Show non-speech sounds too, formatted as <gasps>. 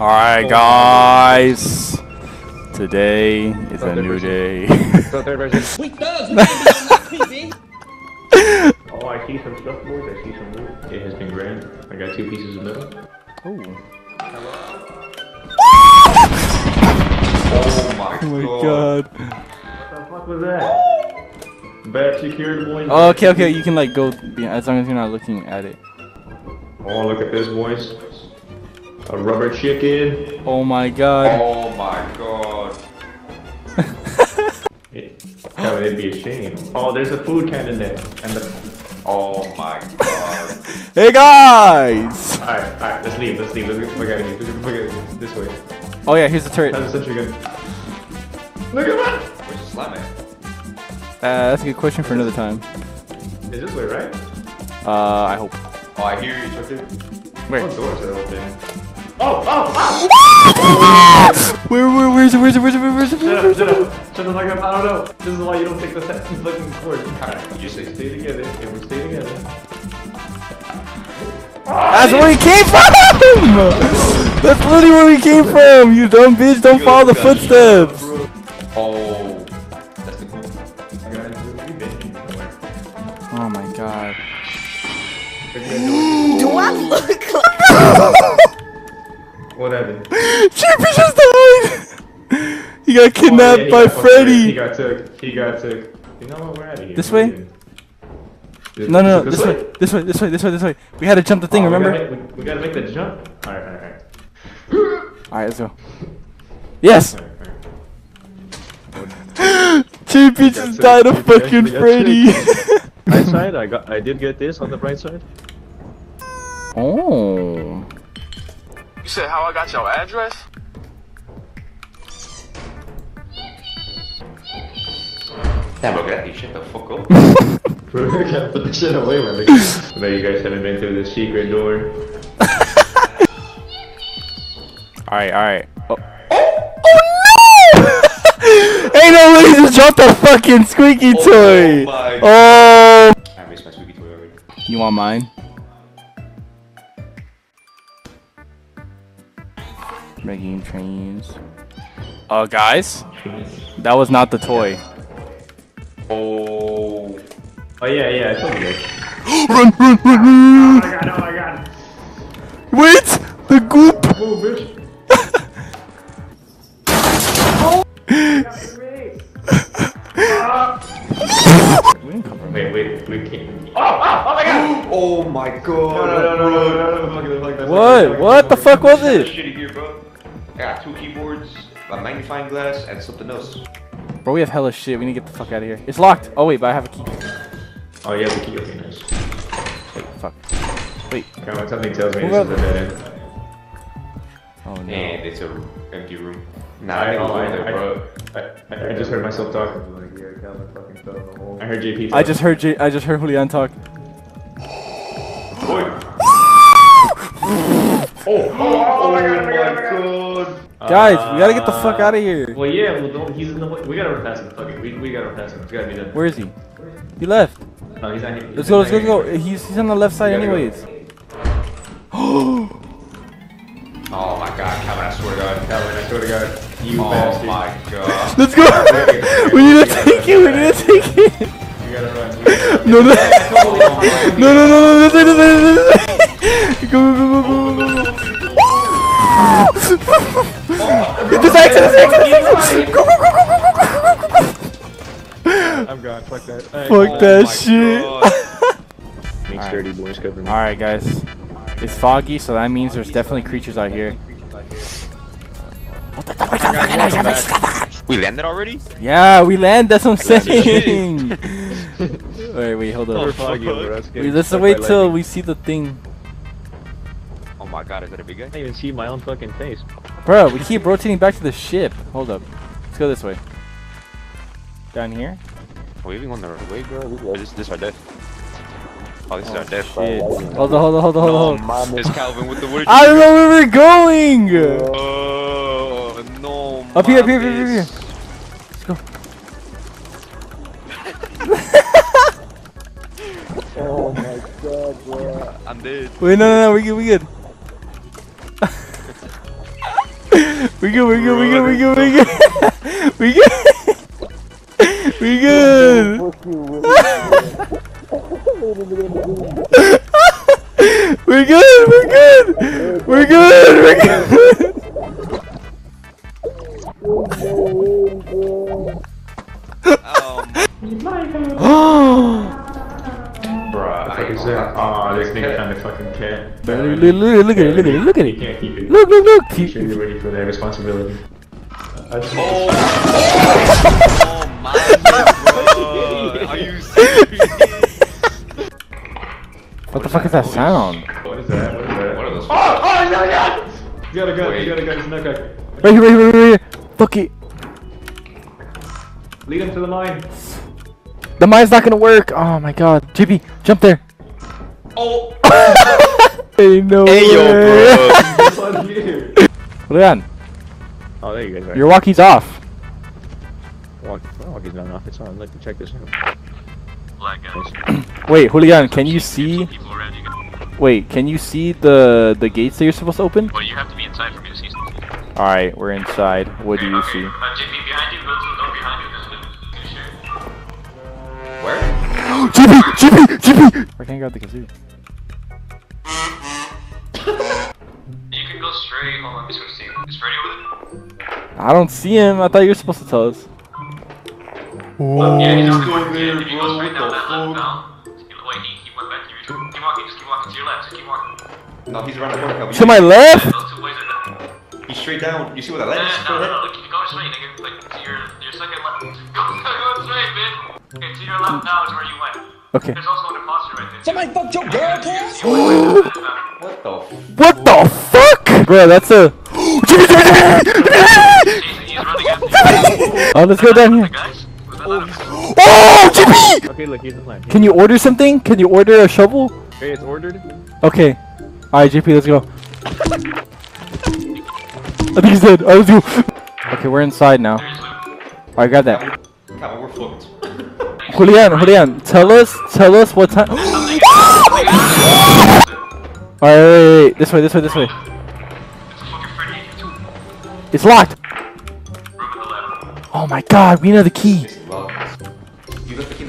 Alright, guys. Today is a new day. So <laughs> <laughs> third version. Sweet thugs, we can't be on TV. Oh, I see some stuff, boys. I see some loot. It has been grand. I got two pieces of metal. Oh Oh my, oh my god. god. What the fuck was that? Bad secured, boys. Oh, okay, okay, you can like go as long as you're not looking at it. Oh, look at this, boys. A rubber chicken. Oh my god. Oh my god. <laughs> It, that would be a shame. Oh, there's a food can in there. And the. Oh my god. <laughs> Hey guys! Alright, alright, let's leave, let's leave. Let's get the fuck out of here. Let's get the fuck out of here. This way. Oh yeah, here's the turret. That's the sentry gun? Look at that! Where's the slime at? Uh, that's a good question for another time. Is this way, right? Uh, I hope. Oh, I hear you. There. Where? What doors are open? Oh, oh, oh! Where, where, where's it, where's it, where's it, where's it, Shut up, where's shut it? up. Shut the fuck up. I don't know. This is why you don't take the set fucking cord. Alright, you say Stay together, and we stay together. That's where we came from! That's literally where we came from, you dumb bitch! Don't follow the footsteps! Oh. That's the cool. Oh my god. Do I look like <laughs> What happened? Chippy just died! He got Oh, yeah, kidnapped he by got fucked right. He got took. He got took. You know what? We're out of here. This way? leaving. This- No, no, no, this way, this way, this way, this way, this way. We had to jump the thing, Oh, we remember? gotta make- We, we gotta make the jump. Alright, alright, alright. Alright, let's go. Yes! Alright, alright. Chippy just died of fucking Freddy! <laughs> right side, I got, I did get this on the right side. oh. You said how I got your address? Damn, bro, get that shit the fuck up. <laughs> Bro, we gotta put the shit away, man. I bet you guys haven't been through the secret door. <laughs> Alright, alright. Oh. Oh, oh no! <laughs> Ain't no way he just dropped a fucking squeaky oh toy! my Oh! I missed my squeaky toy already. You want mine? Making trains. Uh, guys? That was not the toy. Oh. Oh yeah, yeah, I told you guys. run, run, run, run! Oh my god, oh my god. Wait! The goop! Move, bitch. Wait, wait, we can't. Oh, oh, oh my god! Oh my god. No, no, no, no, no, no, no, fuck it, fuck that, What? fuck it, What the fuck was Kinda it? shitty here, bro. I got two keyboards, a magnifying glass, and something else. Bro, we have hella shit. We need to get the fuck out of here. It's locked. Oh, wait, but I have a key. Oh yeah, the key, okay, nice. Wait, fuck. Wait. Come on, something tells me Move this up. is a dead end. Oh, no. And it's a empty room. Nah, I I know, think I, either, bro. I, I, I just heard myself talk. Like, yeah, Kalvin fucking fell in the. I heard JP I just heard J- I just heard Julian talk. Oh my god, oh my god, oh my god. Guys, we gotta get the fuck out of here. Well, yeah, well, don't, he's in the way. We gotta run past him. Fuck it. We, we gotta run past him. It's gotta be done. Where is he? He left. No, he's not here. Let's go, let's go, let's go. He's, he's on the left side We gotta go. anyways. <gasps> Oh my god, Kalvin, I swear to god. Kalvin, I swear to God. You Oh bastard. my god. <laughs> Let's go! <laughs> we need to take it, we need to take it! You gotta run. <laughs> No, no, Oh no, no, no, no, this way, this way, this way! Go, go, go, go, go, go, go, go, go! I'm gone, fuck that. Hey, Fuck that oh shit! God. <laughs> Makes dirty boys cover me. Alright, guys. It's foggy, so that means there's definitely creatures out here. We landed already? Yeah, we land, that's what I'm saying! <laughs> wait, wait, hold Super up. foggy over us. Wait, getting let's wait till we see the thing. Oh my god, is that a big guy? I can't even see my own fucking face. Bro, we keep rotating back to the ship. Hold up. Let's go this way. Down here? Are we even on the right way, bro? Or oh, this, this our death? Oh, this is our oh, death. Shit. Hold on, hold on, hold on, hold on. It's Kalvin with the <laughs> word. I don't know where we're going! Oh, no. Up here, up here, up here, up here. Let's go. <laughs> Oh my god, bro. I'm dead. Wait, no, no, no, we good, we good. We good, we good, we good, we good, we good. We good. We good. We're good, we're good. We're good, we're good. Bruh, what is that? Aw, this nigga found a fucking cat. Look, look, look, look at it, look at it, look at You it. can't keep it. Look, look, look. Make sure you're ready for that responsibility. I just Oh my god, bro. Are you serious? <laughs> What the fuck is that sound? What is that? What is that? What are those? Oh, oh, he's got a gun! He's got a gun, Wait. he's got a gun, he's not gun. Right right here, right here, right here. Fuck it. Lead him to the mine. The mine's not gonna work. Oh my god. JP, jump there. Oh! <laughs> Hey, no Hey, yo, way. bro. <laughs> Fuck you. Oh, there you guys are. Your walkie's off. Walk, oh, walkie's not off. It's on. Let me check this out. Black guys. <clears throat> Wait, Julian, can you see? People around you guys. Wait, can you see the the gates that you're supposed to open? Well, you have to be inside for me to see something. All right, we're inside. What do you okay. see? Uh, JP, JP, JP. Where can I grab the kazoo? You can go straight. Hold on, let me switch to you. Is Freddy over there? I don't see him. I thought you were supposed to tell us. Yeah, he's Let's over go there. there, If you go straight down that left fuck? down. Wait, he, he went back to you. Keep walking, just keep walking to your left. Just keep walking. No, he's around the corner. To my left. Those two ways are there. He's straight down. You see where that No, lens? no, no, no, look, if you straight, nigga, Okay, to your left now is where you went. Okay. There's also an imposter right there. Somebody fucked your girl, Cass? <gasps> What the f- What the fuck, bro? That's a. Jason, he's running after you. Oh, let's go down here. Guys, was that not a- Oh, oh JP! Okay, look, here's the plan. Can you order something? Can you order a shovel? Okay, it's ordered. Okay. Alright, JP, let's go. I think he's dead. Alright, let's go. Okay, we're inside now. There's loot. Alright, grab that. Kalvin, we're fucked. Julian, Julian, tell us, tell us what time. <gasps> Alright, wait, wait. This way, this way, this way. It's a fucking Freddy 82. It's locked. Room in the left. Oh my god, we know the key. You left the key.